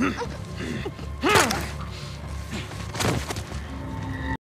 えっ?